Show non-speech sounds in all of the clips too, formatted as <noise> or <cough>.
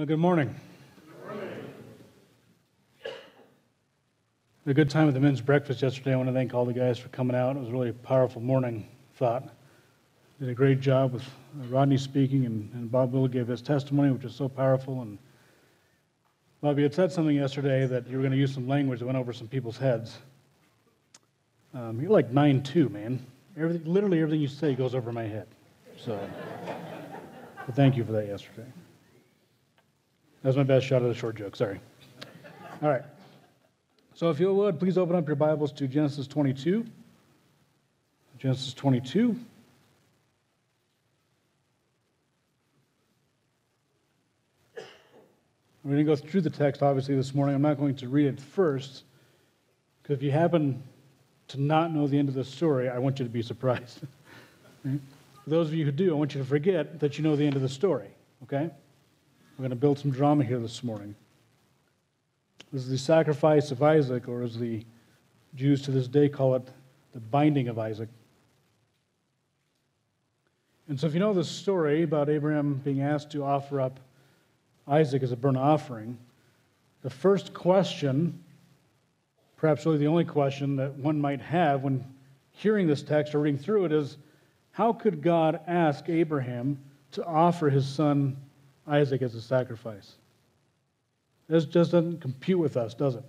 Well, good morning. A good time at the men's breakfast yesterday. I want to thank all the guys for coming out. It was really a powerful morning, thought. Did a great job with Rodney speaking, and, and Bob Will gave his testimony, which was so powerful. And Bob, you had said something yesterday that you were going to use some language that went over some people's heads. Um, you're like 9 2, man. Everything, literally everything you say goes over my head. So, <laughs> thank you for that yesterday. That was my best shot at a short joke, sorry. All right. So, if you would, please open up your Bibles to Genesis 22. Genesis 22. We're going to go through the text, obviously, this morning. I'm not going to read it first, because if you happen to not know the end of the story, I want you to be surprised. <laughs> For those of you who do, I want you to forget that you know the end of the story, okay? We're going to build some drama here this morning. This is the sacrifice of Isaac, or as the Jews to this day call it, the binding of Isaac. And so, if you know the story about Abraham being asked to offer up Isaac as a burnt offering, the first question, perhaps really the only question that one might have when hearing this text or reading through it, is how could God ask Abraham to offer his son Isaac as a sacrifice? This just doesn't compute with us, does it?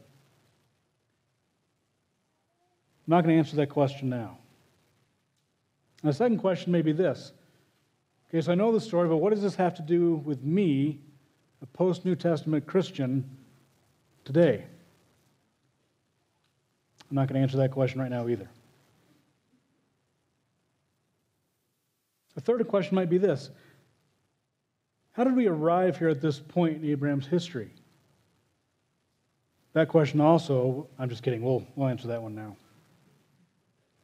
I'm not going to answer that question now. And the second question may be this. Okay, so I know the story, but what does this have to do with me, a post New Testament Christian, today? I'm not going to answer that question right now either. The third question might be this How did we arrive here at this point in Abraham's history? That question also, I'm just kidding, we'll, we'll answer that one now.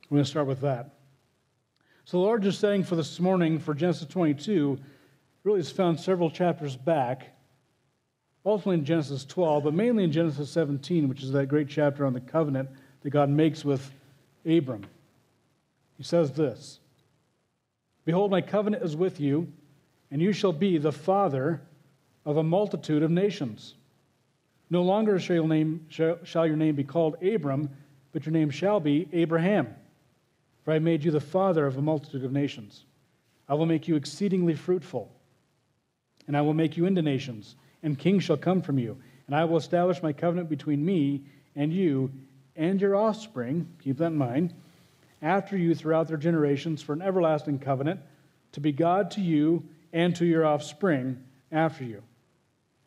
We're going to start with that. So, the Lord just saying for this morning, for Genesis 22, really is found several chapters back, ultimately in Genesis 12, but mainly in Genesis 17, which is that great chapter on the covenant that God makes with Abram. He says this Behold, my covenant is with you, and you shall be the father of a multitude of nations. No longer shall your name, shall your name be called Abram, but your name shall be Abraham. For I made you the father of a multitude of nations. I will make you exceedingly fruitful, and I will make you into nations, and kings shall come from you. And I will establish my covenant between me and you and your offspring. Keep that in mind after you throughout their generations for an everlasting covenant, to be God to you and to your offspring after you.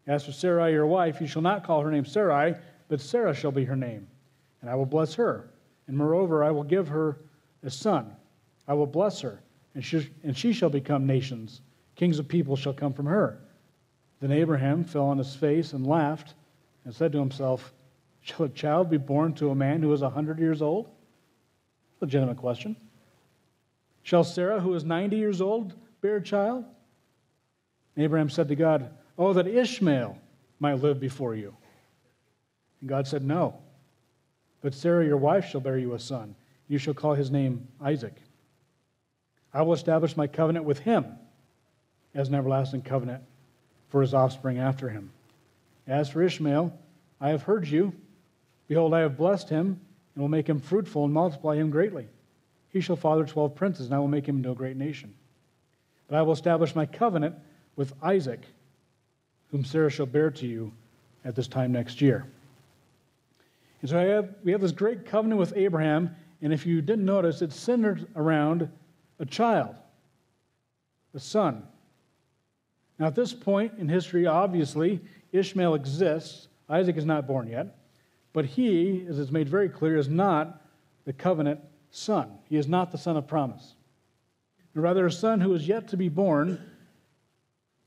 As for Sarai, your wife, you shall not call her name Sarai, but Sarah shall be her name. And I will bless her. And moreover, I will give her a son. I will bless her, and she, and she shall become nations. Kings of people shall come from her. Then Abraham fell on his face and laughed and said to himself, Shall a child be born to a man who is a hundred years old? Legitimate question. Shall Sarah, who is 90 years old, bear a child? Abraham said to God, Oh, that Ishmael might live before you. And God said, No. But Sarah, your wife, shall bear you a son. You shall call his name Isaac. I will establish my covenant with him as an everlasting covenant for his offspring after him. As for Ishmael, I have heard you. Behold, I have blessed him and will make him fruitful and multiply him greatly. He shall father twelve princes, and I will make him a great nation. But I will establish my covenant with Isaac, whom Sarah shall bear to you at this time next year. And so have, we have this great covenant with Abraham, and if you didn't notice, it's centered around a child, a son. Now, at this point in history, obviously, Ishmael exists. Isaac is not born yet. But he, as is made very clear, is not the covenant son. He is not the son of promise. Rather, a son who is yet to be born,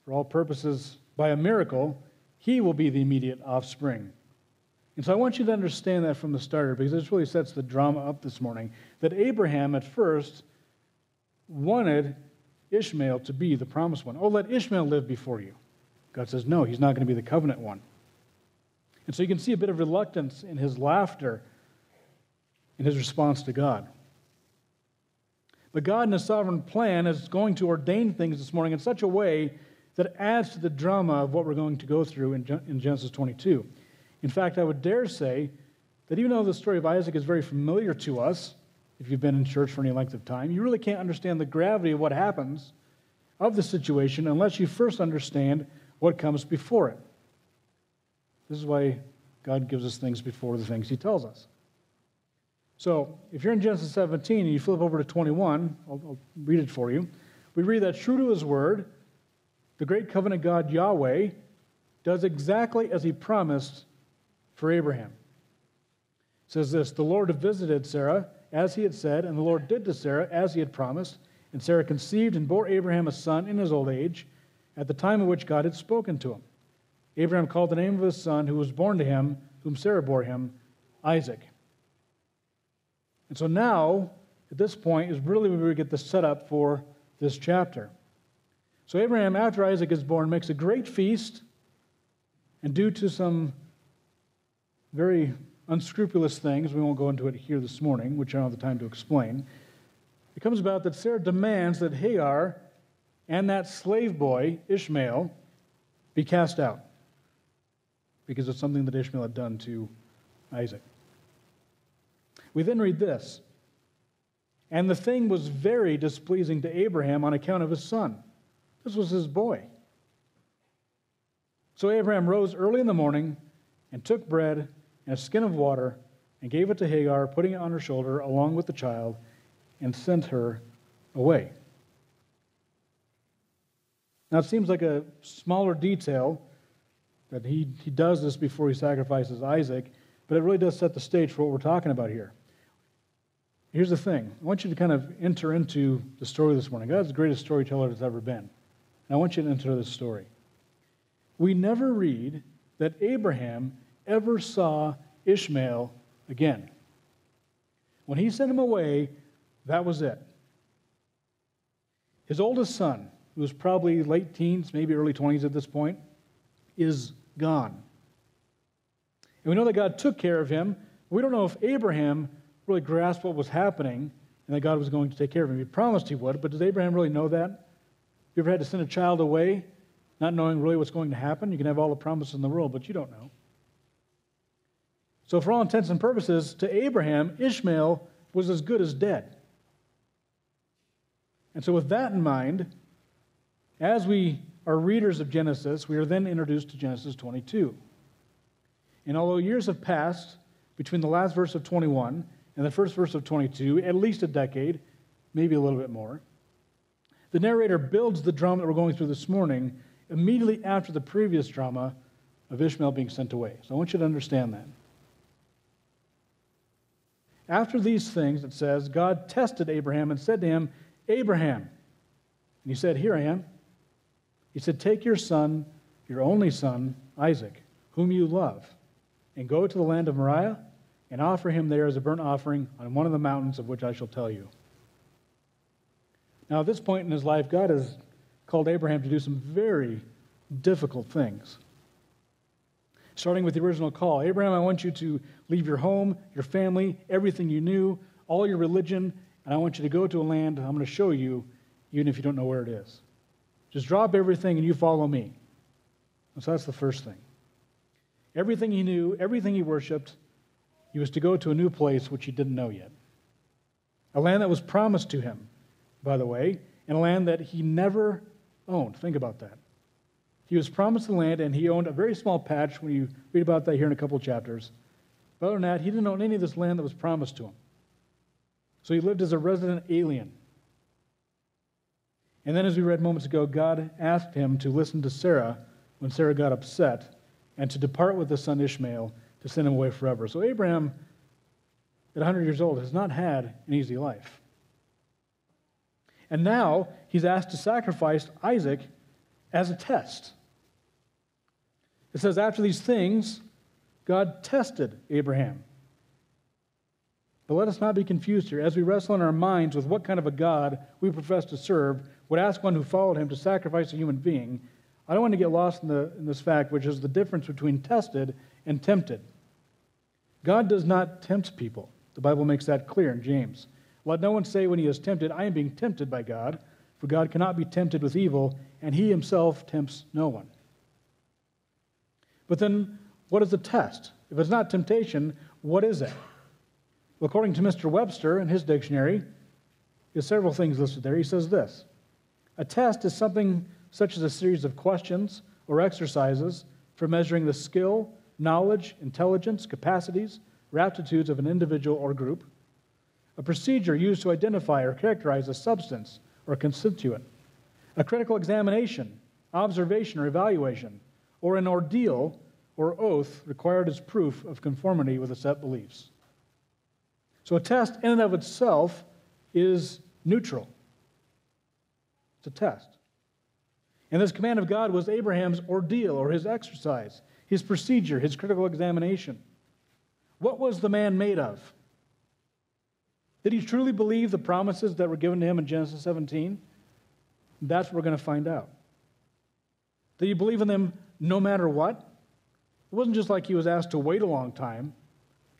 for all purposes by a miracle, he will be the immediate offspring. And so I want you to understand that from the starter because this really sets the drama up this morning. That Abraham at first wanted Ishmael to be the promised one. Oh, let Ishmael live before you. God says, no, he's not going to be the covenant one. And so you can see a bit of reluctance in his laughter in his response to God. But God, in his sovereign plan, is going to ordain things this morning in such a way that adds to the drama of what we're going to go through in, Genesis 22. In fact, I would dare say that even though the story of Isaac is very familiar to us, if you've been in church for any length of time, you really can't understand the gravity of what happens of the situation unless you first understand what comes before it. This is why God gives us things before the things He tells us. So, if you're in Genesis 17 and you flip over to 21, I'll, I'll read it for you. We read that true to His word, the great covenant God Yahweh does exactly as He promised for Abraham. It says this The Lord visited Sarah as He had said, and the Lord did to Sarah as He had promised. And Sarah conceived and bore Abraham a son in his old age, at the time of which God had spoken to him. Abraham called the name of his son who was born to him, whom Sarah bore him, Isaac. And so now, at this point, is really where we get the setup for this chapter. So Abraham, after Isaac is born, makes a great feast, and due to some very unscrupulous things, we won't go into it here this morning, which I don't have the time to explain. It comes about that Sarah demands that Hagar and that slave boy, Ishmael, be cast out because of something that Ishmael had done to Isaac. We then read this And the thing was very displeasing to Abraham on account of his son. This was his boy. So Abraham rose early in the morning and took bread and a skin of water and gave it to Hagar, putting it on her shoulder along with the child and sent her away. Now, it seems like a smaller detail that he, he does this before he sacrifices Isaac, but it really does set the stage for what we're talking about here. Here's the thing I want you to kind of enter into the story this morning. God's the greatest storyteller that's ever been. And I want you to enter this story. We never read that Abraham ever saw Ishmael again. When he sent him away, that was it. His oldest son, who was probably late teens, maybe early 20s at this point, is gone. And we know that God took care of him. We don't know if Abraham really grasped what was happening and that God was going to take care of him. He promised he would, but does Abraham really know that? You ever had to send a child away not knowing really what's going to happen? You can have all the promises in the world, but you don't know. So, for all intents and purposes, to Abraham, Ishmael was as good as dead. And so, with that in mind, as we are readers of Genesis, we are then introduced to Genesis 22. And although years have passed between the last verse of 21 and the first verse of 22, at least a decade, maybe a little bit more, the narrator builds the drama that we're going through this morning immediately after the previous drama of Ishmael being sent away. So I want you to understand that. After these things, it says, God tested Abraham and said to him, Abraham. And he said, Here I am. He said, Take your son, your only son, Isaac, whom you love, and go to the land of Moriah and offer him there as a burnt offering on one of the mountains of which I shall tell you. Now, at this point in his life, God has called Abraham to do some very difficult things. Starting with the original call Abraham, I want you to leave your home, your family, everything you knew, all your religion, and I want you to go to a land I'm going to show you, even if you don't know where it is. Just drop everything and you follow me. So that's the first thing. Everything he knew, everything he worshiped, he was to go to a new place which he didn't know yet. A land that was promised to him, by the way, in a land that he never owned. Think about that. He was promised the land, and he owned a very small patch when you read about that here in a couple chapters. But other than that, he didn't own any of this land that was promised to him. So he lived as a resident alien. And then, as we read moments ago, God asked him to listen to Sarah when Sarah got upset and to depart with the son Ishmael to send him away forever. So, Abraham, at 100 years old, has not had an easy life. And now he's asked to sacrifice Isaac as a test. It says, After these things, God tested Abraham. But let us not be confused here. As we wrestle in our minds with what kind of a God we profess to serve, would ask one who followed him to sacrifice a human being, I don't want to get lost in, the, in this fact, which is the difference between tested and tempted. God does not tempt people. The Bible makes that clear in James. Let no one say when he is tempted, I am being tempted by God. For God cannot be tempted with evil, and he himself tempts no one. But then, what is the test? If it's not temptation, what is it? Well, according to Mr. Webster in his dictionary, there's several things listed there. He says this A test is something such as a series of questions or exercises for measuring the skill, knowledge, intelligence, capacities, or aptitudes of an individual or group. A procedure used to identify or characterize a substance or constituent, a critical examination, observation, or evaluation, or an ordeal or oath required as proof of conformity with a set beliefs. So a test in and of itself is neutral. It's a test. And this command of God was Abraham's ordeal or his exercise, his procedure, his critical examination. What was the man made of? Did he truly believe the promises that were given to him in Genesis 17? That's what we're going to find out. Did he believe in them no matter what? It wasn't just like he was asked to wait a long time,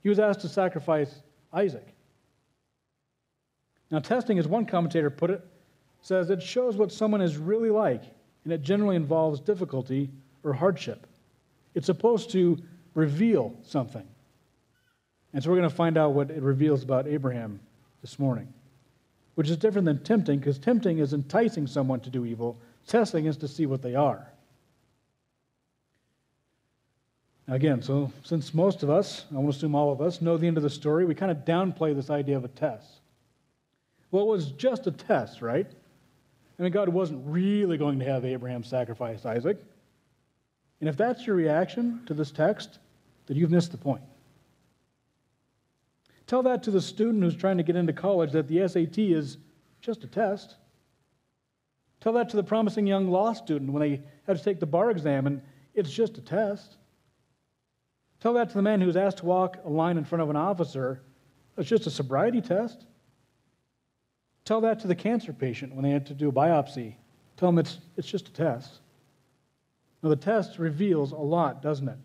he was asked to sacrifice Isaac. Now, testing, as one commentator put it, says it shows what someone is really like, and it generally involves difficulty or hardship. It's supposed to reveal something. And so we're going to find out what it reveals about Abraham this morning, which is different than tempting, because tempting is enticing someone to do evil, testing is to see what they are. Again, so since most of us, I want to assume all of us, know the end of the story, we kind of downplay this idea of a test. Well, it was just a test, right? I mean, God wasn't really going to have Abraham sacrifice Isaac. And if that's your reaction to this text, then you've missed the point. Tell that to the student who's trying to get into college that the SAT is just a test. Tell that to the promising young law student when they have to take the bar exam and it's just a test. Tell that to the man who's asked to walk a line in front of an officer. It's just a sobriety test. Tell that to the cancer patient when they had to do a biopsy. Tell them it's, it's just a test. Now, the test reveals a lot, doesn't it?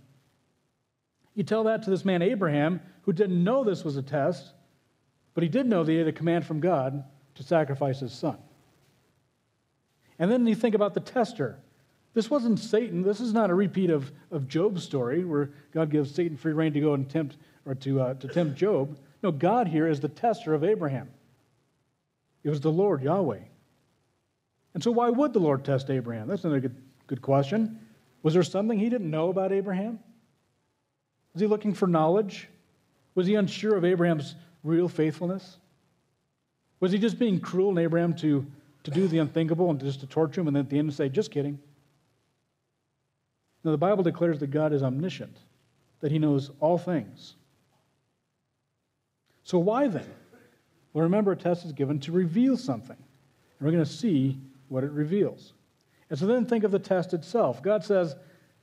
You tell that to this man, Abraham, who didn't know this was a test, but he did know that he had a command from God to sacrifice his son. And then you think about the tester. This wasn't Satan. This is not a repeat of, of Job's story where God gives Satan free rein to go and tempt or to, uh, to tempt Job. No, God here is the tester of Abraham. It was the Lord, Yahweh. And so, why would the Lord test Abraham? That's another good, good question. Was there something he didn't know about Abraham? Was he looking for knowledge? Was he unsure of Abraham's real faithfulness? Was he just being cruel in Abraham to, to do the unthinkable and just to torture him and then at the end say, just kidding? Now, the Bible declares that God is omniscient, that he knows all things. So, why then? Well, remember, a test is given to reveal something. And we're going to see what it reveals. And so then think of the test itself. God says,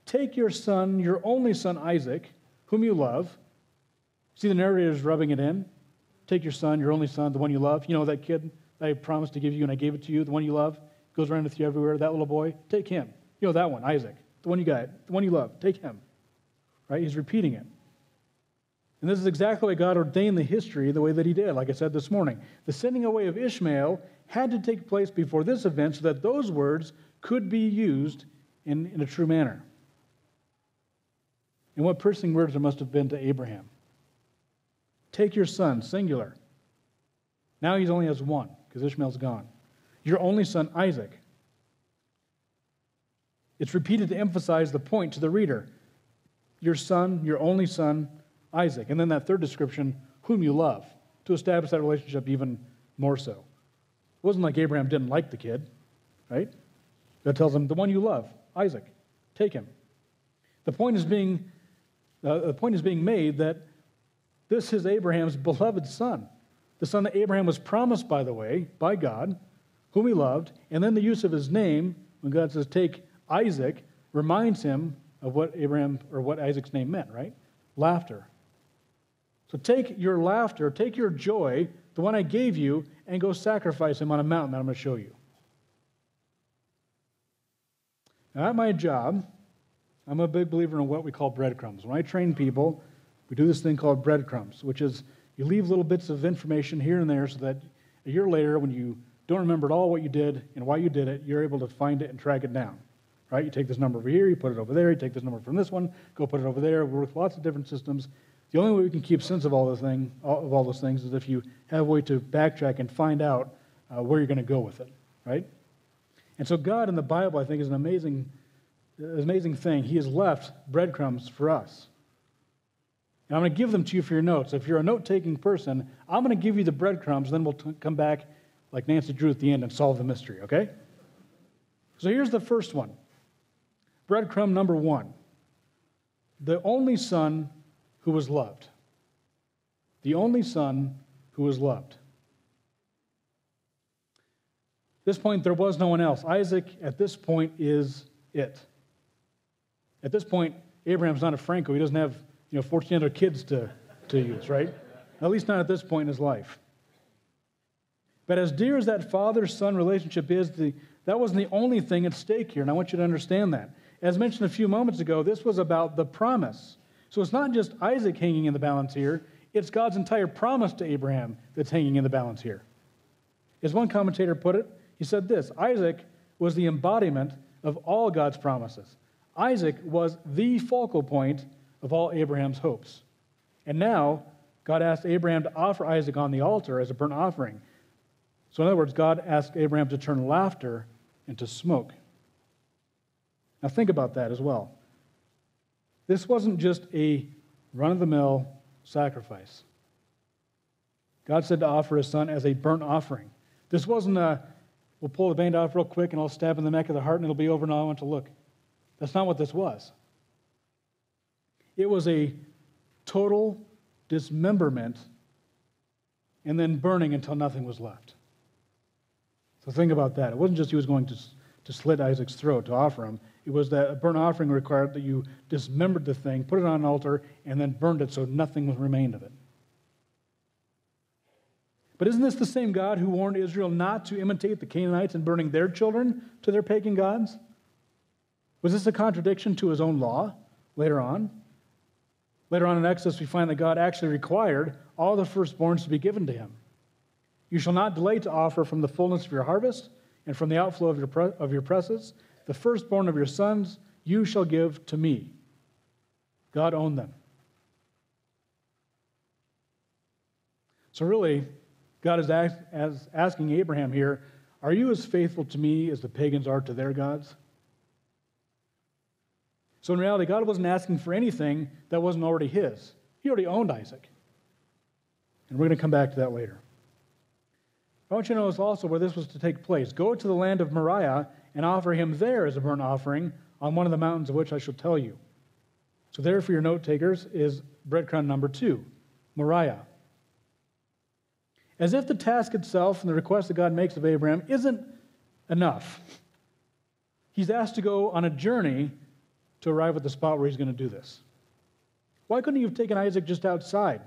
Take your son, your only son Isaac, whom you love. See, the narrator is rubbing it in. Take your son, your only son, the one you love. You know that kid I promised to give you and I gave it to you, the one you love, goes around with you everywhere, that little boy. Take him. You know that one, Isaac the one you got, the one you love. Take him. Right? He's repeating it. And this is exactly why God ordained the history the way that He did, like I said this morning. The sending away of Ishmael had to take place before this event so that those words could be used in, in a true manner. And what piercing words there must have been to Abraham. Take your son, singular. Now he only has one because Ishmael's gone. Your only son, Isaac. It's repeated to emphasize the point to the reader your son, your only son, Isaac. And then that third description, whom you love, to establish that relationship even more so. It wasn't like Abraham didn't like the kid, right? God tells him, the one you love, Isaac, take him. The point is being, uh, the point is being made that this is Abraham's beloved son, the son that Abraham was promised, by the way, by God, whom he loved, and then the use of his name when God says, take Isaac reminds him of what Abraham or what Isaac's name meant, right? Laughter. So take your laughter, take your joy, the one I gave you, and go sacrifice him on a mountain that I'm going to show you. Now, at my job, I'm a big believer in what we call breadcrumbs. When I train people, we do this thing called breadcrumbs, which is you leave little bits of information here and there so that a year later, when you don't remember at all what you did and why you did it, you're able to find it and track it down. Right? You take this number over here, you put it over there, you take this number from this one, go put it over there. We work with lots of different systems. The only way we can keep sense of all the thing, of all those things is if you have a way to backtrack and find out uh, where you're going to go with it, right? And so God in the Bible, I think, is an amazing, amazing thing. He has left breadcrumbs for us. And I'm going to give them to you for your notes. If you're a note taking person, I'm going to give you the breadcrumbs, then we'll t- come back like Nancy Drew at the end and solve the mystery, okay? So here's the first one breadcrumb number one the only son who was loved. The only son who was loved. At this point, there was no one else. Isaac, at this point, is it. At this point, Abraham's not a Franco. He doesn't have you know, 14 other kids to, to use, right? At least not at this point in his life. But as dear as that father son relationship is, the, that wasn't the only thing at stake here, and I want you to understand that. As mentioned a few moments ago, this was about the promise. So it's not just Isaac hanging in the balance here, it's God's entire promise to Abraham that's hanging in the balance here. As one commentator put it, he said this Isaac was the embodiment of all God's promises. Isaac was the focal point of all Abraham's hopes. And now, God asked Abraham to offer Isaac on the altar as a burnt offering. So, in other words, God asked Abraham to turn laughter into smoke. Now, think about that as well. This wasn't just a run of the mill sacrifice. God said to offer his son as a burnt offering. This wasn't a, we'll pull the band off real quick and I'll stab in the neck of the heart and it'll be over and I want to look. That's not what this was. It was a total dismemberment and then burning until nothing was left. So think about that. It wasn't just he was going to, to slit Isaac's throat to offer him. It was that a burnt offering required that you dismembered the thing, put it on an altar, and then burned it so nothing remained of it. But isn't this the same God who warned Israel not to imitate the Canaanites in burning their children to their pagan gods? Was this a contradiction to his own law later on? Later on in Exodus, we find that God actually required all the firstborns to be given to him. You shall not delay to offer from the fullness of your harvest and from the outflow of your, pre- of your presses. The firstborn of your sons you shall give to me. God owned them. So, really, God is ask, as asking Abraham here Are you as faithful to me as the pagans are to their gods? So, in reality, God wasn't asking for anything that wasn't already his. He already owned Isaac. And we're going to come back to that later. I want you to notice also where this was to take place. Go to the land of Moriah and offer him there as a burnt offering on one of the mountains of which I shall tell you. So, there for your note takers is breadcrumb number two Moriah. As if the task itself and the request that God makes of Abraham isn't enough, he's asked to go on a journey to arrive at the spot where he's going to do this. Why couldn't you have taken Isaac just outside?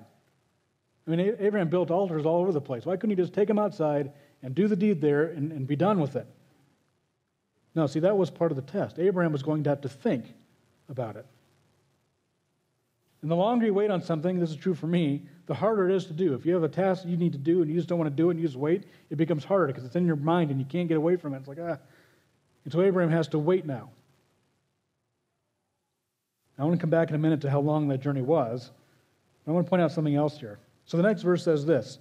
I mean, Abraham built altars all over the place. Why couldn't he just take him outside and do the deed there and, and be done with it? No, see, that was part of the test. Abraham was going to have to think about it. And the longer you wait on something, this is true for me, the harder it is to do. If you have a task you need to do and you just don't want to do it and you just wait, it becomes harder because it's in your mind and you can't get away from it. It's like, ah. And so Abraham has to wait now. I want to come back in a minute to how long that journey was. I want to point out something else here. So the next verse says this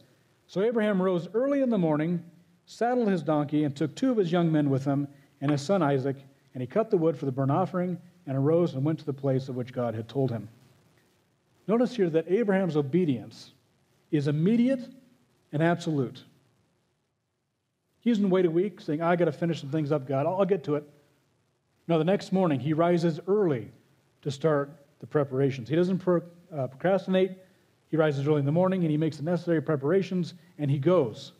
So Abraham rose early in the morning, saddled his donkey, and took two of his young men with him and his son Isaac, and he cut the wood for the burnt offering and arose and went to the place of which God had told him. Notice here that Abraham's obedience is immediate and absolute. He doesn't wait a week saying, I got to finish some things up, God. I'll get to it. No, the next morning he rises early to start the preparations. He doesn't pro, uh, procrastinate. He rises early in the morning and he makes the necessary preparations and he goes.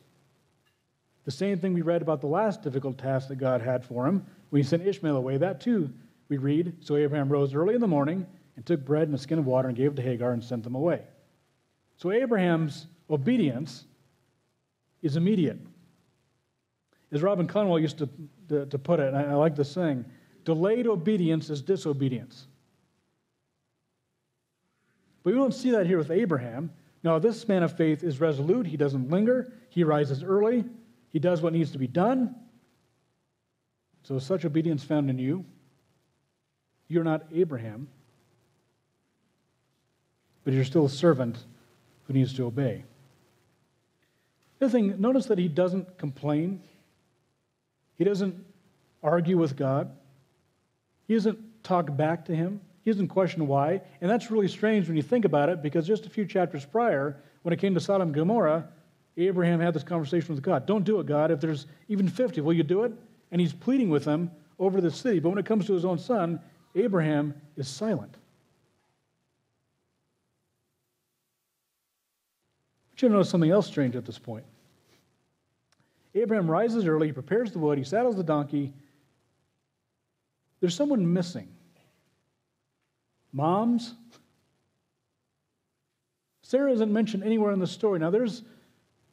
The same thing we read about the last difficult task that God had for him when he sent Ishmael away. That too we read. So Abraham rose early in the morning and took bread and a skin of water and gave it to Hagar and sent them away. So Abraham's obedience is immediate. As Robin Conwell used to, to, to put it, and I, I like this saying delayed obedience is disobedience. But we don't see that here with Abraham. No, this man of faith is resolute. He doesn't linger. He rises early. He does what needs to be done. So, such obedience found in you? You're not Abraham, but you're still a servant who needs to obey. The other thing, notice that he doesn't complain. He doesn't argue with God. He doesn't talk back to him. He doesn't question why. And that's really strange when you think about it, because just a few chapters prior, when it came to Sodom and Gomorrah, Abraham had this conversation with God. Don't do it, God. If there's even 50, will you do it? And he's pleading with them over the city. But when it comes to his own son, Abraham is silent. But you notice something else strange at this point. Abraham rises early, he prepares the wood, he saddles the donkey. There's someone missing. Moms? Sarah isn't mentioned anywhere in the story. Now, there's,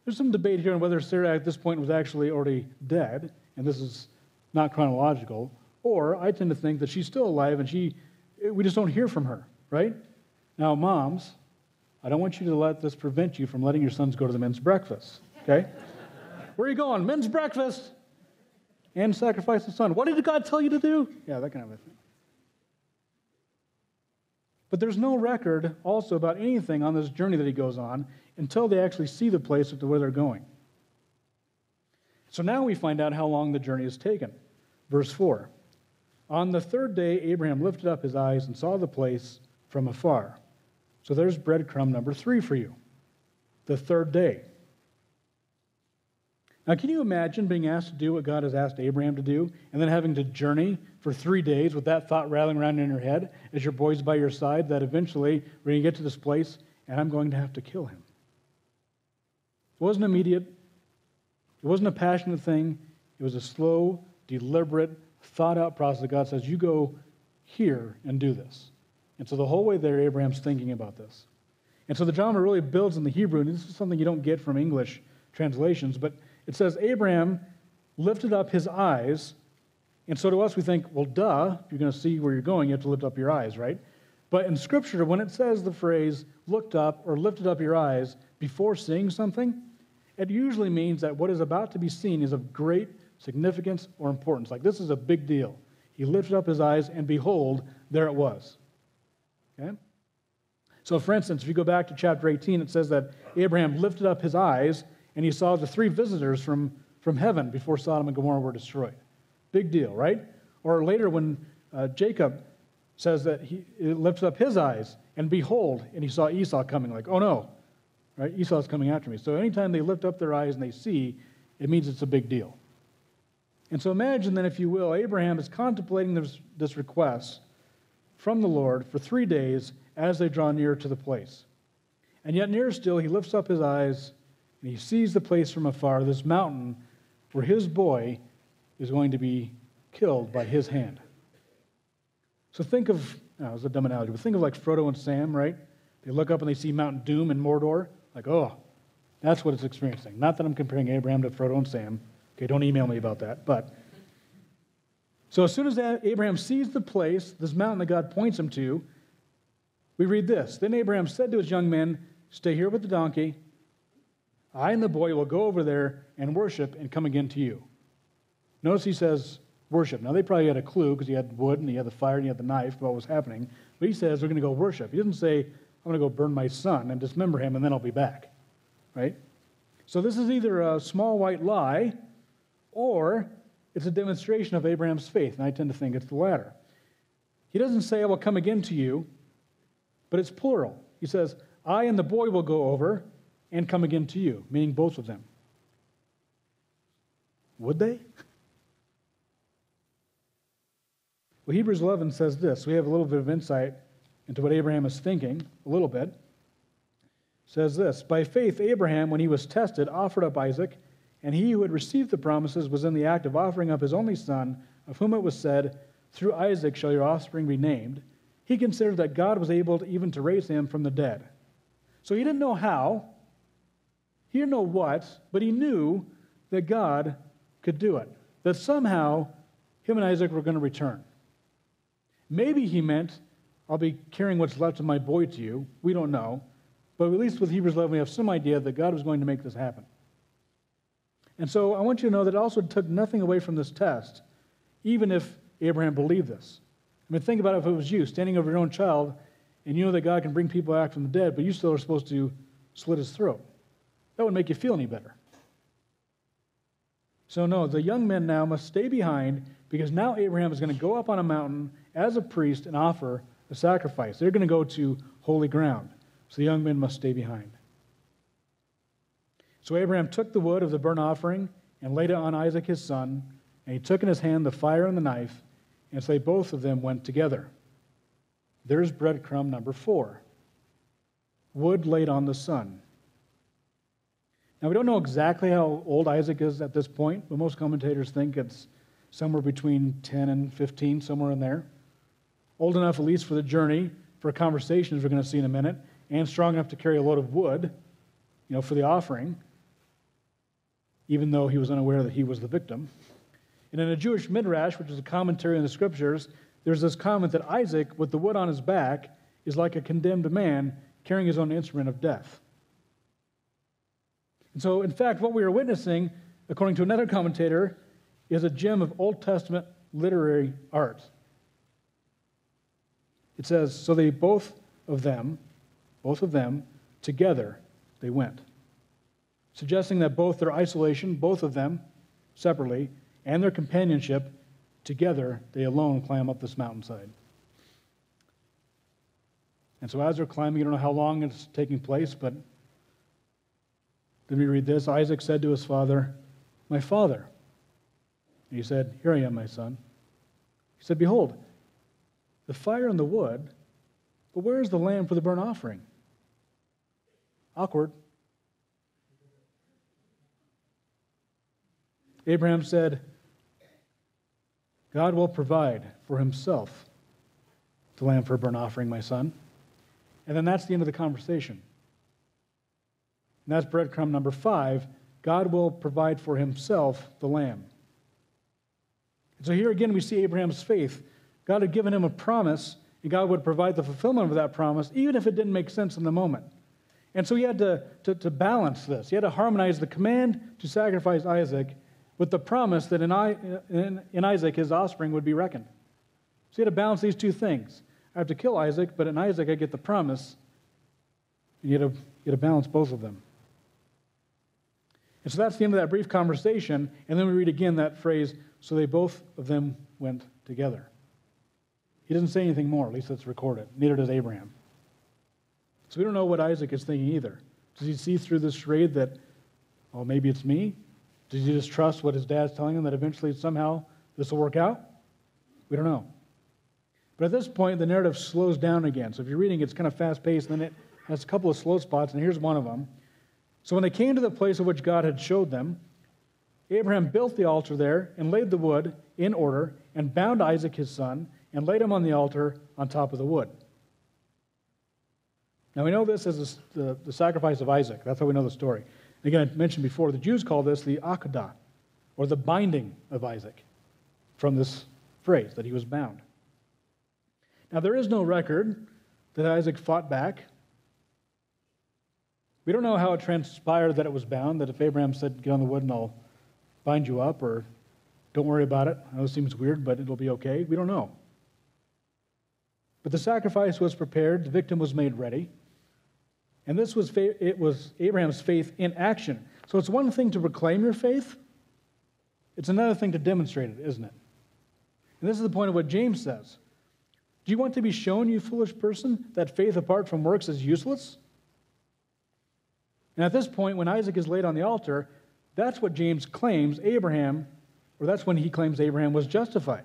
there's some debate here on whether Sarah at this point was actually already dead, and this is not chronological, or I tend to think that she's still alive and she, we just don't hear from her, right? Now, moms, I don't want you to let this prevent you from letting your sons go to the men's breakfast, okay? <laughs> Where are you going? Men's breakfast and sacrifice the son. What did God tell you to do? Yeah, that kind of a thing. But there's no record also about anything on this journey that he goes on until they actually see the place of where they're going. So now we find out how long the journey has taken. Verse 4 On the third day, Abraham lifted up his eyes and saw the place from afar. So there's breadcrumb number three for you. The third day. Now, can you imagine being asked to do what God has asked Abraham to do and then having to journey for three days with that thought rattling around in your head as your boy's by your side that eventually we're going to get to this place and I'm going to have to kill him? It wasn't immediate, it wasn't a passionate thing, it was a slow, deliberate, thought out process that God says, You go here and do this. And so the whole way there, Abraham's thinking about this. And so the drama really builds in the Hebrew, and this is something you don't get from English translations, but it says, Abraham lifted up his eyes. And so to us, we think, well, duh, you're going to see where you're going, you have to lift up your eyes, right? But in Scripture, when it says the phrase looked up or lifted up your eyes before seeing something, it usually means that what is about to be seen is of great significance or importance. Like this is a big deal. He lifted up his eyes, and behold, there it was. Okay? So, for instance, if you go back to chapter 18, it says that Abraham lifted up his eyes and he saw the three visitors from, from heaven before Sodom and Gomorrah were destroyed. Big deal, right? Or later when uh, Jacob says that he lifts up his eyes and behold, and he saw Esau coming, like, oh no, right? Esau's coming after me. So anytime they lift up their eyes and they see, it means it's a big deal. And so imagine then, if you will, Abraham is contemplating this, this request from the Lord for three days as they draw near to the place. And yet, nearer still, he lifts up his eyes and he sees the place from afar, this mountain where his boy is going to be killed by his hand. So think of, oh, was a dumb analogy, but think of like Frodo and Sam, right? They look up and they see Mount Doom and Mordor. Like, oh, that's what it's experiencing. Not that I'm comparing Abraham to Frodo and Sam. Okay, don't email me about that. But so as soon as Abraham sees the place, this mountain that God points him to, we read this. Then Abraham said to his young men, Stay here with the donkey. I and the boy will go over there and worship and come again to you. Notice he says worship. Now, they probably had a clue because he had wood and he had the fire and he had the knife, what was happening. But he says, We're going to go worship. He doesn't say, I'm going to go burn my son and dismember him and then I'll be back. Right? So, this is either a small white lie or it's a demonstration of Abraham's faith. And I tend to think it's the latter. He doesn't say, I will come again to you, but it's plural. He says, I and the boy will go over and come again to you, meaning both of them. Would they? Well, Hebrews 11 says this. We have a little bit of insight into what Abraham is thinking, a little bit. It says this By faith, Abraham, when he was tested, offered up Isaac, and he who had received the promises was in the act of offering up his only son, of whom it was said, Through Isaac shall your offspring be named. He considered that God was able to, even to raise him from the dead. So he didn't know how, he didn't know what, but he knew that God could do it. That somehow him and Isaac were going to return. Maybe he meant, I'll be carrying what's left of my boy to you. We don't know. But at least with Hebrews 11, we have some idea that God was going to make this happen. And so I want you to know that it also took nothing away from this test, even if Abraham believed this. I mean, think about it if it was you standing over your own child and you know that God can bring people back from the dead, but you still are supposed to slit his throat. That wouldn't make you feel any better. So, no, the young men now must stay behind because now Abraham is going to go up on a mountain as a priest and offer a sacrifice. They're going to go to holy ground. So the young men must stay behind. So Abraham took the wood of the burnt offering and laid it on Isaac his son, and he took in his hand the fire and the knife, and so they both of them went together. There's breadcrumb number four wood laid on the son. Now, we don't know exactly how old Isaac is at this point, but most commentators think it's somewhere between 10 and 15, somewhere in there. Old enough, at least, for the journey, for conversations we're going to see in a minute, and strong enough to carry a load of wood, you know, for the offering even though he was unaware that he was the victim. And in a Jewish midrash, which is a commentary on the scriptures, there's this comment that Isaac, with the wood on his back, is like a condemned man carrying his own instrument of death. And so, in fact, what we are witnessing, according to another commentator, is a gem of Old Testament literary art. It says, So they both of them, both of them, together they went suggesting that both their isolation, both of them separately, and their companionship together, they alone climb up this mountainside. And so as they're climbing, you don't know how long it's taking place, but then we read this Isaac said to his father, My father. He said, Here I am, my son. He said, Behold, the fire and the wood, but where is the lamb for the burnt offering? Awkward. Abraham said, God will provide for himself the lamb for a burnt offering, my son. And then that's the end of the conversation. And that's breadcrumb number five. God will provide for himself the lamb. And so here again, we see Abraham's faith. God had given him a promise, and God would provide the fulfillment of that promise, even if it didn't make sense in the moment. And so he had to, to, to balance this. He had to harmonize the command to sacrifice Isaac with the promise that in, I, in, in Isaac his offspring would be reckoned. So he had to balance these two things. I have to kill Isaac, but in Isaac I get the promise. And you had to, had to balance both of them. And so that's the end of that brief conversation. And then we read again that phrase, so they both of them went together. He doesn't say anything more, at least that's recorded. Neither does Abraham. So we don't know what Isaac is thinking either. Does he see through this charade that, oh, maybe it's me? Does he just trust what his dad's telling him that eventually somehow this will work out? We don't know. But at this point, the narrative slows down again. So if you're reading, it's kind of fast paced, and then it has a couple of slow spots, and here's one of them. So when they came to the place of which God had showed them, Abraham built the altar there and laid the wood in order and bound Isaac his son and laid him on the altar on top of the wood. Now we know this as the, the sacrifice of Isaac. That's how we know the story. Again, I mentioned before, the Jews call this the Akedah, or the binding of Isaac, from this phrase that he was bound. Now, there is no record that Isaac fought back. We don't know how it transpired that it was bound, that if Abraham said, Get on the wood and I'll bind you up, or don't worry about it. I know it seems weird, but it'll be okay. We don't know. But the sacrifice was prepared, the victim was made ready. And this was, it was Abraham's faith in action. So it's one thing to proclaim your faith, it's another thing to demonstrate it, isn't it? And this is the point of what James says. Do you want to be shown, you foolish person, that faith apart from works is useless? And at this point, when Isaac is laid on the altar, that's what James claims Abraham, or that's when he claims Abraham was justified.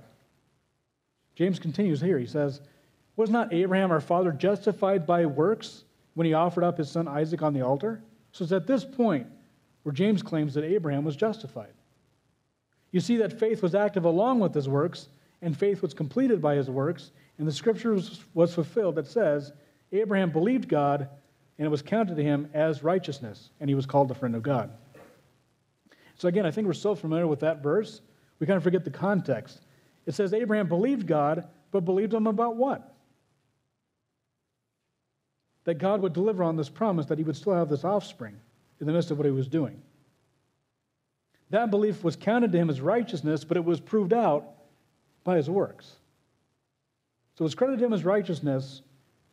James continues here. He says, Was not Abraham our father justified by works when he offered up his son Isaac on the altar. So it's at this point where James claims that Abraham was justified. You see that faith was active along with his works, and faith was completed by his works, and the scripture was fulfilled that says, Abraham believed God, and it was counted to him as righteousness, and he was called the friend of God. So again, I think we're so familiar with that verse, we kind of forget the context. It says Abraham believed God, but believed him about what? that God would deliver on this promise that he would still have this offspring in the midst of what he was doing. that belief was counted to him as righteousness, but it was proved out by his works. So it was credited to him as righteousness,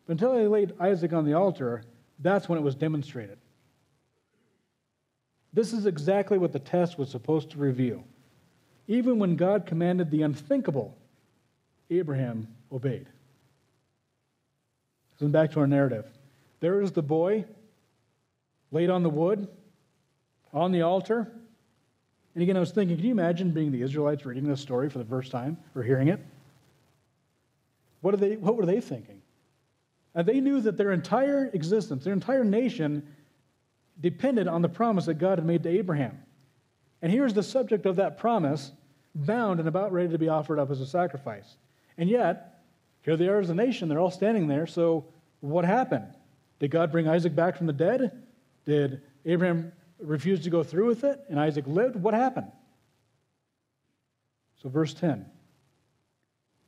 but until he laid Isaac on the altar, that's when it was demonstrated. This is exactly what the test was supposed to reveal. Even when God commanded the unthinkable, Abraham obeyed. Going back to our narrative. There is the boy laid on the wood, on the altar. And again, I was thinking, can you imagine being the Israelites reading this story for the first time or hearing it? What, are they, what were they thinking? And they knew that their entire existence, their entire nation, depended on the promise that God had made to Abraham. And here's the subject of that promise, bound and about ready to be offered up as a sacrifice. And yet, here they are as a nation. They're all standing there. So, what happened? Did God bring Isaac back from the dead? Did Abraham refuse to go through with it and Isaac lived? What happened? So, verse 10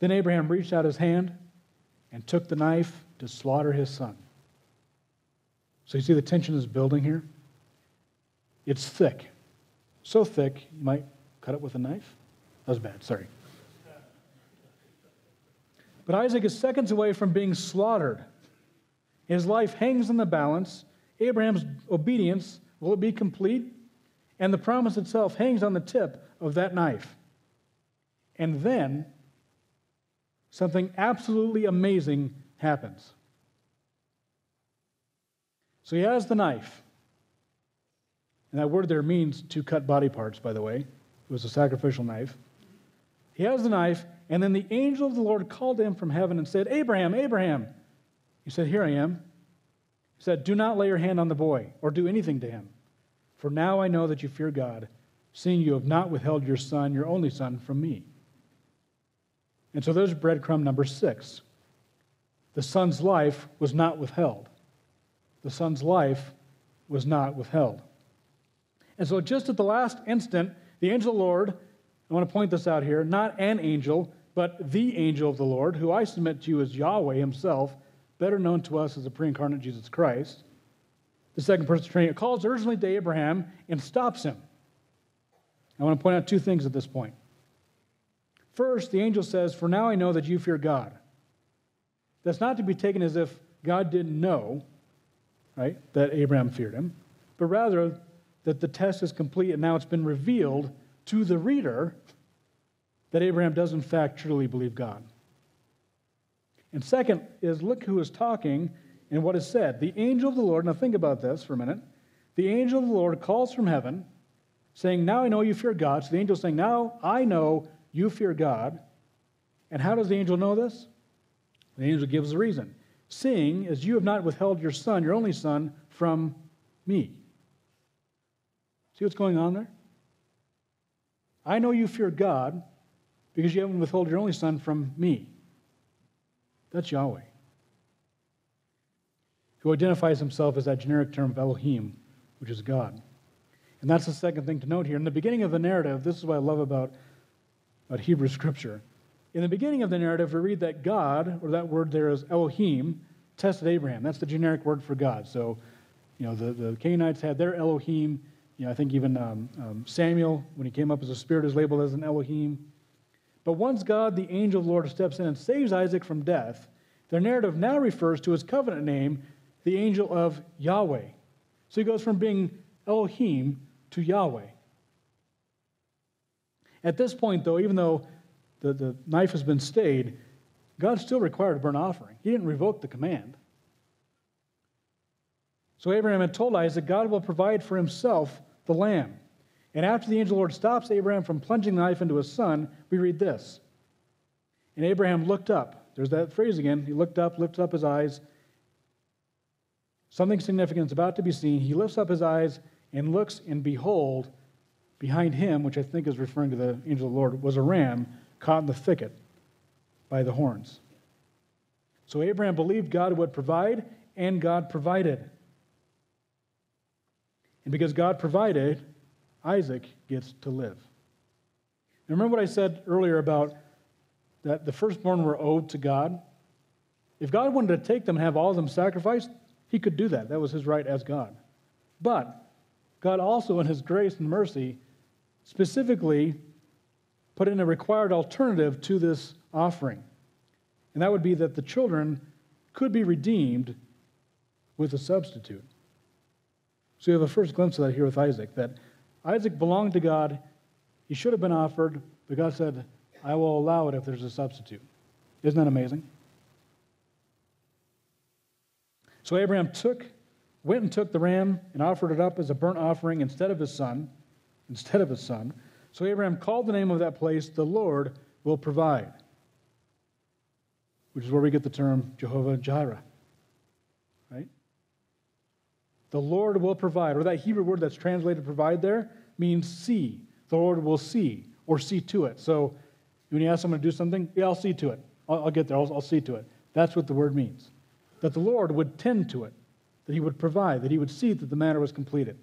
Then Abraham reached out his hand and took the knife to slaughter his son. So, you see the tension is building here? It's thick. So thick, you might cut it with a knife. That was bad, sorry. But Isaac is seconds away from being slaughtered. His life hangs in the balance. Abraham's obedience will it be complete? And the promise itself hangs on the tip of that knife. And then something absolutely amazing happens. So he has the knife. And that word there means to cut body parts, by the way. It was a sacrificial knife. He has the knife, and then the angel of the Lord called him from heaven and said, Abraham, Abraham. He said, Here I am. He said, Do not lay your hand on the boy or do anything to him. For now I know that you fear God, seeing you have not withheld your son, your only son, from me. And so there's breadcrumb number six. The son's life was not withheld. The son's life was not withheld. And so, just at the last instant, the angel of the Lord I want to point this out here not an angel, but the angel of the Lord, who I submit to you as Yahweh himself, better known to us as the pre incarnate Jesus Christ. The second person of Trinity calls urgently to Abraham and stops him. I want to point out two things at this point. First, the angel says, For now I know that you fear God. That's not to be taken as if God didn't know, right, that Abraham feared him, but rather that the test is complete and now it's been revealed to the reader that Abraham does, in fact, truly believe God. And second is look who is talking and what is said. The angel of the Lord, now think about this for a minute. The angel of the Lord calls from heaven, saying, Now I know you fear God. So the angel is saying, Now I know you fear God. And how does the angel know this? The angel gives the reason. Seeing as you have not withheld your son, your only son, from me. See what's going on there? I know you fear God because you haven't withheld your only son from me. That's Yahweh, who identifies himself as that generic term of Elohim, which is God. And that's the second thing to note here. In the beginning of the narrative, this is what I love about, about Hebrew scripture. In the beginning of the narrative, we read that God, or that word there is Elohim, tested Abraham. That's the generic word for God. So, you know, the, the Canaanites had their Elohim, you know, I think even um, um, Samuel, when he came up as a spirit, is labeled as an Elohim. But once God, the angel of the Lord, steps in and saves Isaac from death, their narrative now refers to his covenant name, the angel of Yahweh. So he goes from being Elohim to Yahweh. At this point, though, even though the, the knife has been stayed, God still required a burnt offering. He didn't revoke the command. So Abraham had told Isaac, God will provide for himself the lamb. And after the angel Lord stops Abraham from plunging the knife into his son, we read this. And Abraham looked up. There's that phrase again. He looked up, lifted up his eyes. Something significant is about to be seen. He lifts up his eyes and looks, and behold, behind him, which I think is referring to the angel of the Lord, was a ram caught in the thicket by the horns. So Abraham believed God would provide, and God provided. And because God provided, Isaac gets to live. Now remember what I said earlier about that the firstborn were owed to God? If God wanted to take them and have all of them sacrificed, he could do that. That was his right as God. But God also, in his grace and mercy, specifically put in a required alternative to this offering. And that would be that the children could be redeemed with a substitute. So you have a first glimpse of that here with Isaac, that Isaac belonged to God. He should have been offered, but God said, I will allow it if there's a substitute. Isn't that amazing? So Abraham took, went and took the ram and offered it up as a burnt offering instead of his son, instead of his son. So Abraham called the name of that place, the Lord will provide, which is where we get the term Jehovah Jireh. Right? The Lord will provide, or that Hebrew word that's translated provide there means see. The Lord will see or see to it. So when you ask someone to do something, yeah, I'll see to it. I'll, I'll get there. I'll, I'll see to it. That's what the word means. That the Lord would tend to it, that he would provide, that he would see that the matter was completed.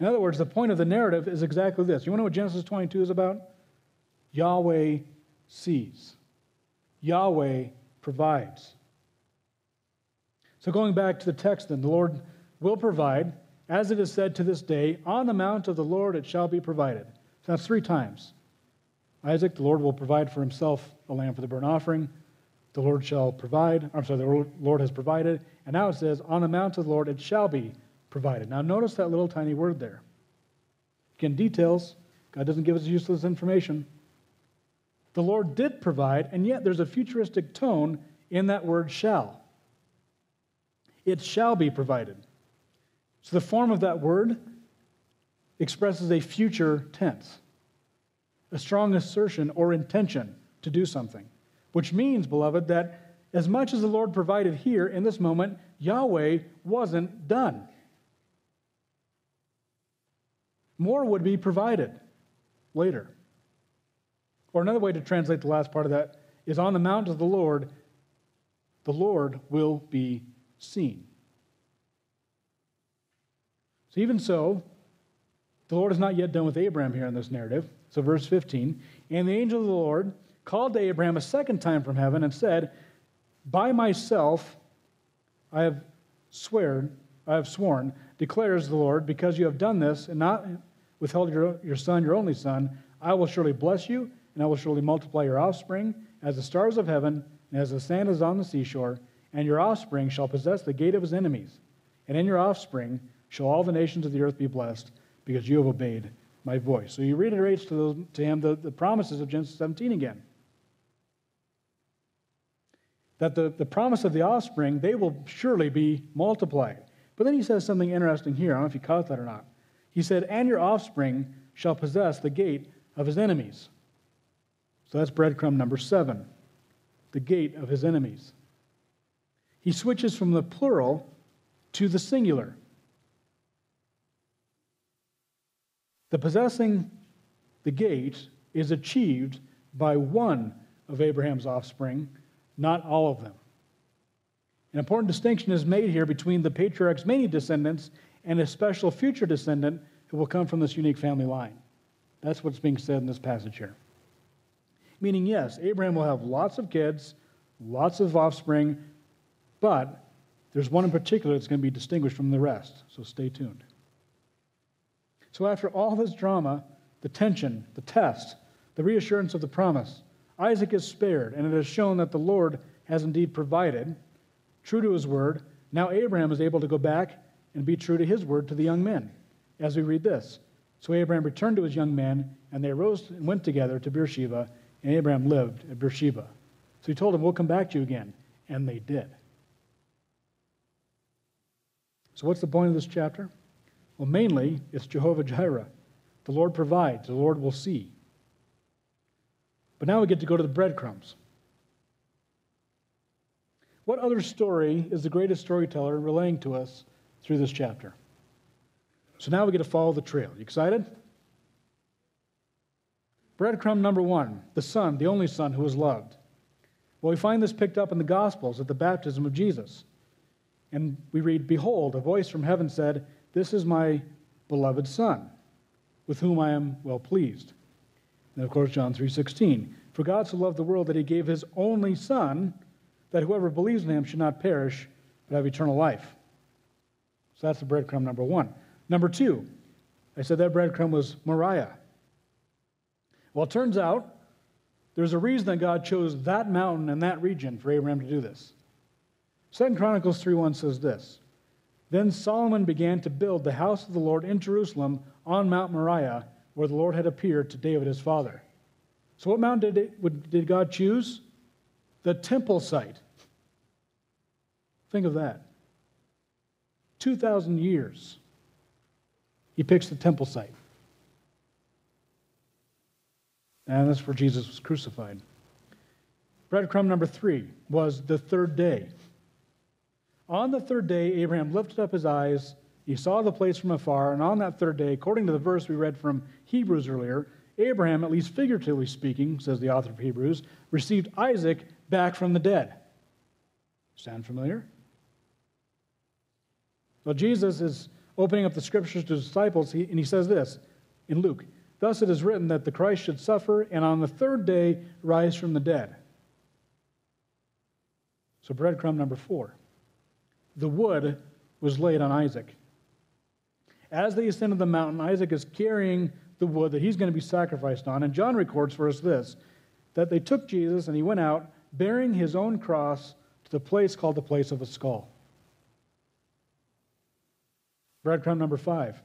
In other words, the point of the narrative is exactly this. You want to know what Genesis 22 is about? Yahweh sees, Yahweh provides. So, going back to the text, then, the Lord will provide, as it is said to this day, on the mount of the Lord it shall be provided. So that's three times. Isaac, the Lord will provide for himself a lamb for the burnt offering. The Lord shall provide. I'm sorry, the Lord has provided. And now it says, on the mount of the Lord it shall be provided. Now notice that little tiny word there. Again, details. God doesn't give us useless information. The Lord did provide, and yet there's a futuristic tone in that word shall. It shall be provided. So the form of that word expresses a future tense a strong assertion or intention to do something, which means, beloved, that as much as the Lord provided here in this moment, Yahweh wasn't done. More would be provided later. Or another way to translate the last part of that is on the mount of the Lord, the Lord will be seen. So, even so, the Lord is not yet done with Abraham here in this narrative. So, verse 15 And the angel of the Lord called to Abraham a second time from heaven and said, By myself I have sworn, I have sworn, declares the Lord, because you have done this and not withheld your, your son, your only son, I will surely bless you, and I will surely multiply your offspring as the stars of heaven and as the sand is on the seashore, and your offspring shall possess the gate of his enemies. And in your offspring shall all the nations of the earth be blessed, because you have obeyed my voice. So he reiterates to, those, to him the, the promises of Genesis 17 again. That the, the promise of the offspring, they will surely be multiplied. But then he says something interesting here. I don't know if you caught that or not. He said, And your offspring shall possess the gate of his enemies. So that's breadcrumb number seven the gate of his enemies. He switches from the plural to the singular. The possessing the gate is achieved by one of Abraham's offspring, not all of them. An important distinction is made here between the patriarch's many descendants and a special future descendant who will come from this unique family line. That's what's being said in this passage here. Meaning, yes, Abraham will have lots of kids, lots of offspring, but there's one in particular that's going to be distinguished from the rest, so stay tuned. So, after all this drama, the tension, the test, the reassurance of the promise, Isaac is spared, and it is shown that the Lord has indeed provided, true to his word. Now, Abraham is able to go back and be true to his word to the young men, as we read this. So, Abraham returned to his young men, and they arose and went together to Beersheba, and Abraham lived at Beersheba. So, he told them, We'll come back to you again. And they did. So, what's the point of this chapter? Well, mainly, it's Jehovah Jireh. The Lord provides, the Lord will see. But now we get to go to the breadcrumbs. What other story is the greatest storyteller relaying to us through this chapter? So now we get to follow the trail. You excited? Breadcrumb number one the Son, the only Son who was loved. Well, we find this picked up in the Gospels at the baptism of Jesus. And we read, Behold, a voice from heaven said, this is my beloved Son, with whom I am well pleased. And of course, John 3.16. For God so loved the world that he gave his only Son, that whoever believes in him should not perish, but have eternal life. So that's the breadcrumb number one. Number two, I said that breadcrumb was Moriah. Well, it turns out there's a reason that God chose that mountain and that region for Abraham to do this. Second Chronicles 3:1 says this. Then Solomon began to build the house of the Lord in Jerusalem on Mount Moriah, where the Lord had appeared to David his father. So, what mountain did, did God choose? The temple site. Think of that. 2,000 years, he picks the temple site. And that's where Jesus was crucified. Breadcrumb number three was the third day. On the third day, Abraham lifted up his eyes. He saw the place from afar. And on that third day, according to the verse we read from Hebrews earlier, Abraham, at least figuratively speaking, says the author of Hebrews, received Isaac back from the dead. Sound familiar? Well, Jesus is opening up the scriptures to disciples, and he says this in Luke Thus it is written that the Christ should suffer and on the third day rise from the dead. So, breadcrumb number four. The wood was laid on Isaac. As they ascended the mountain, Isaac is carrying the wood that he's going to be sacrificed on. And John records for us this that they took Jesus and he went out bearing his own cross to the place called the place of a skull. Breadcrumb number five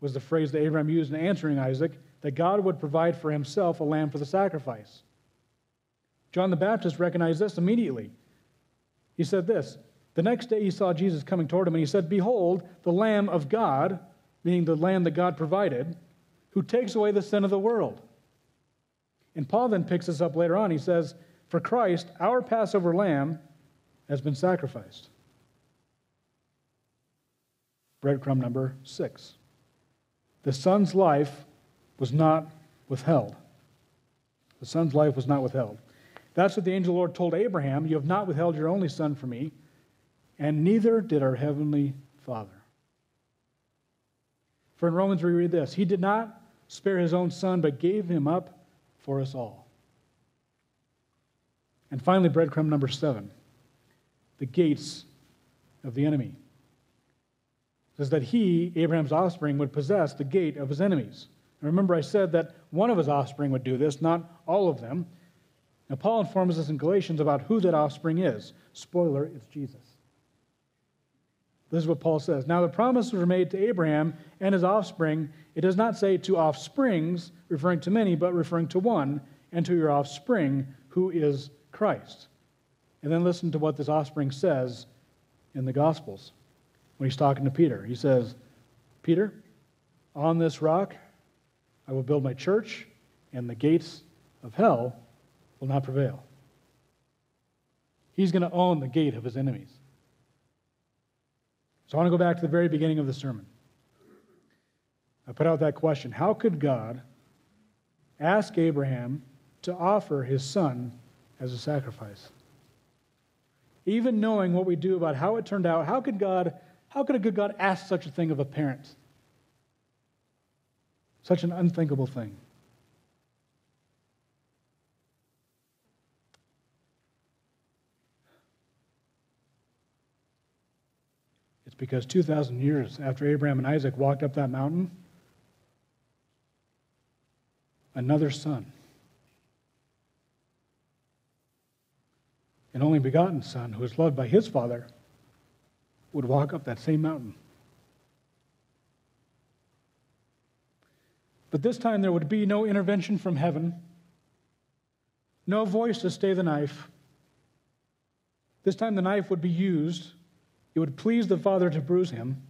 was the phrase that Abraham used in answering Isaac that God would provide for himself a lamb for the sacrifice. John the Baptist recognized this immediately. He said this The next day he saw Jesus coming toward him, and he said, Behold, the Lamb of God, meaning the lamb that God provided, who takes away the sin of the world. And Paul then picks this up later on. He says, For Christ, our Passover lamb, has been sacrificed. Breadcrumb number six the son's life was not withheld. The son's life was not withheld. That's what the angel Lord told Abraham You have not withheld your only son from me, and neither did our heavenly Father. For in Romans we read this He did not spare his own son, but gave him up for us all. And finally, breadcrumb number seven the gates of the enemy says that he, Abraham's offspring, would possess the gate of his enemies. And remember, I said that one of his offspring would do this, not all of them. Now, Paul informs us in Galatians about who that offspring is. Spoiler, it's Jesus. This is what Paul says. Now, the promises were made to Abraham and his offspring. It does not say to offsprings, referring to many, but referring to one, and to your offspring, who is Christ. And then listen to what this offspring says in the Gospels when he's talking to Peter. He says, Peter, on this rock I will build my church, and the gates of hell will not prevail. He's going to own the gate of his enemies. So I want to go back to the very beginning of the sermon. I put out that question How could God ask Abraham to offer his son as a sacrifice? Even knowing what we do about how it turned out, how could God how could a good God ask such a thing of a parent? Such an unthinkable thing. It's because 2,000 years after Abraham and Isaac walked up that mountain, another son, an only begotten son who was loved by his father, would walk up that same mountain. But this time there would be no intervention from heaven, no voice to stay the knife. This time the knife would be used. It would please the Father to bruise him.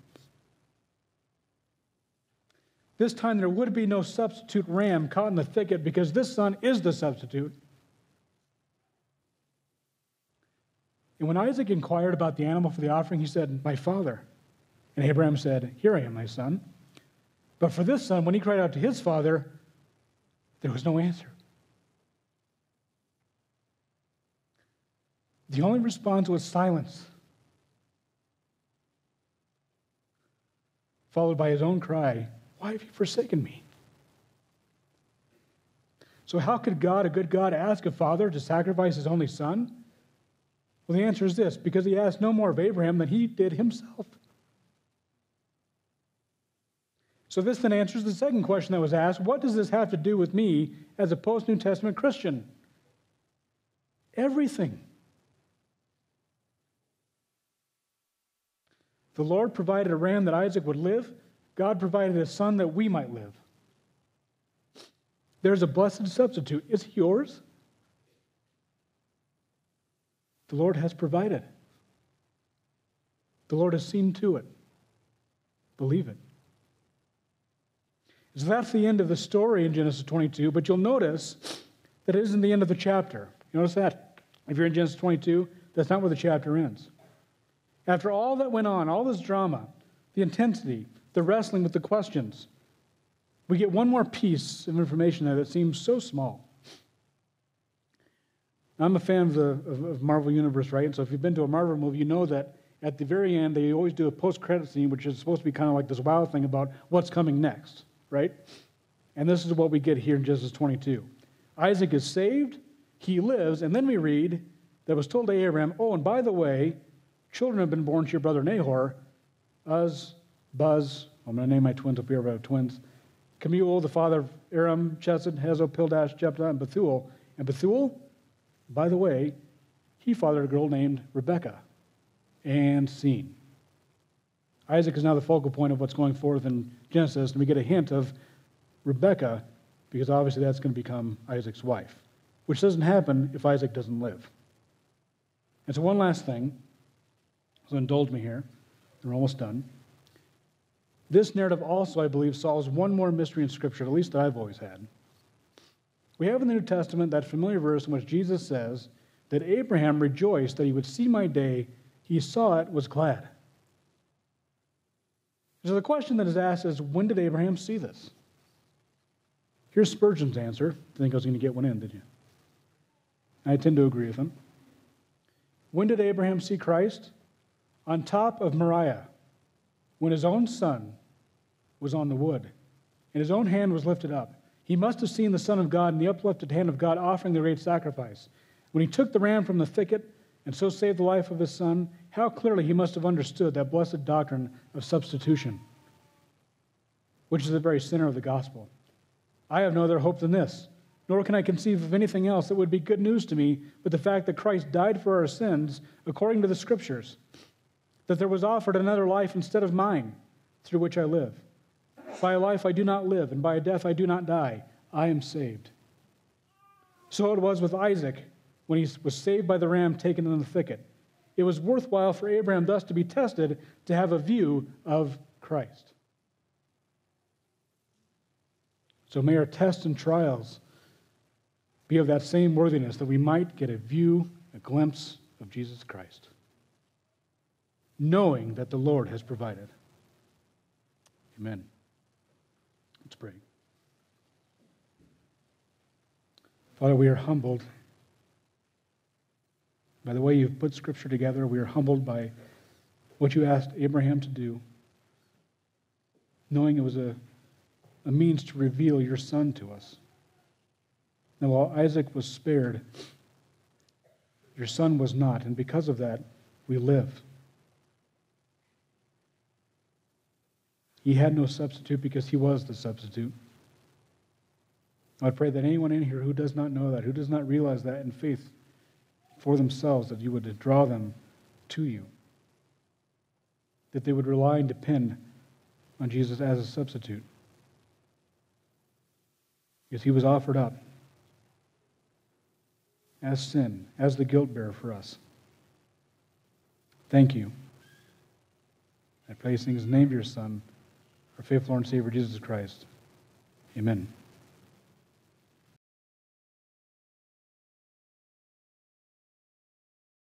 This time there would be no substitute ram caught in the thicket because this son is the substitute. And when Isaac inquired about the animal for the offering, he said, My father. And Abraham said, Here I am, my son. But for this son, when he cried out to his father, there was no answer. The only response was silence, followed by his own cry, Why have you forsaken me? So, how could God, a good God, ask a father to sacrifice his only son? Well, the answer is this because he asked no more of Abraham than he did himself. So, this then answers the second question that was asked what does this have to do with me as a post New Testament Christian? Everything. The Lord provided a ram that Isaac would live, God provided a son that we might live. There's a blessed substitute. Is he yours? The Lord has provided. The Lord has seen to it. Believe it. So that's the end of the story in Genesis 22, but you'll notice that it isn't the end of the chapter. You notice that? If you're in Genesis 22, that's not where the chapter ends. After all that went on, all this drama, the intensity, the wrestling with the questions, we get one more piece of information there that seems so small. I'm a fan of the of, of Marvel Universe, right? And so if you've been to a Marvel movie, you know that at the very end, they always do a post credit scene, which is supposed to be kind of like this wow thing about what's coming next right? And this is what we get here in Genesis 22. Isaac is saved, he lives, and then we read that was told to Abraham, oh, and by the way, children have been born to your brother Nahor, Uz, Buzz, I'm going to name my twins up here, I have twins, Kemuel, the father of Aram, Chesed, Hazo, Pildash, Jephthah, and Bethuel. And Bethuel, by the way, he fathered a girl named Rebecca and Sin. Isaac is now the focal point of what's going forth in Genesis, and we get a hint of Rebecca because obviously that's going to become Isaac's wife, which doesn't happen if Isaac doesn't live. And so, one last thing, so indulge me here, we're almost done. This narrative also, I believe, solves one more mystery in Scripture, at least that I've always had. We have in the New Testament that familiar verse in which Jesus says that Abraham rejoiced that he would see my day. He saw it, was glad. So the question that is asked is when did Abraham see this? Here's Spurgeon's answer. I think I was going to get one in, didn't you? I tend to agree with him. When did Abraham see Christ? On top of Moriah, when his own son was on the wood and his own hand was lifted up. He must have seen the Son of God and the uplifted hand of God offering the great sacrifice. When he took the ram from the thicket and so saved the life of his son, how clearly he must have understood that blessed doctrine of substitution, which is the very center of the gospel. I have no other hope than this, nor can I conceive of anything else that would be good news to me but the fact that Christ died for our sins according to the Scriptures, that there was offered another life instead of mine through which I live. By a life I do not live, and by a death I do not die. I am saved. So it was with Isaac when he was saved by the ram taken in the thicket it was worthwhile for Abraham thus to be tested to have a view of Christ. So may our tests and trials be of that same worthiness that we might get a view, a glimpse of Jesus Christ, knowing that the Lord has provided. Amen. Let's pray. Father, we are humbled by the way you've put Scripture together, we are humbled by what you asked Abraham to do, knowing it was a, a means to reveal your son to us. Now, while Isaac was spared, your son was not, and because of that, we live. He had no substitute because he was the substitute. I pray that anyone in here who does not know that, who does not realize that in faith, for themselves, that you would draw them to you, that they would rely and depend on Jesus as a substitute. Because he was offered up as sin, as the guilt bearer for us. Thank you. I pray things in the name of your Son, our faithful Lord and Savior, Jesus Christ. Amen.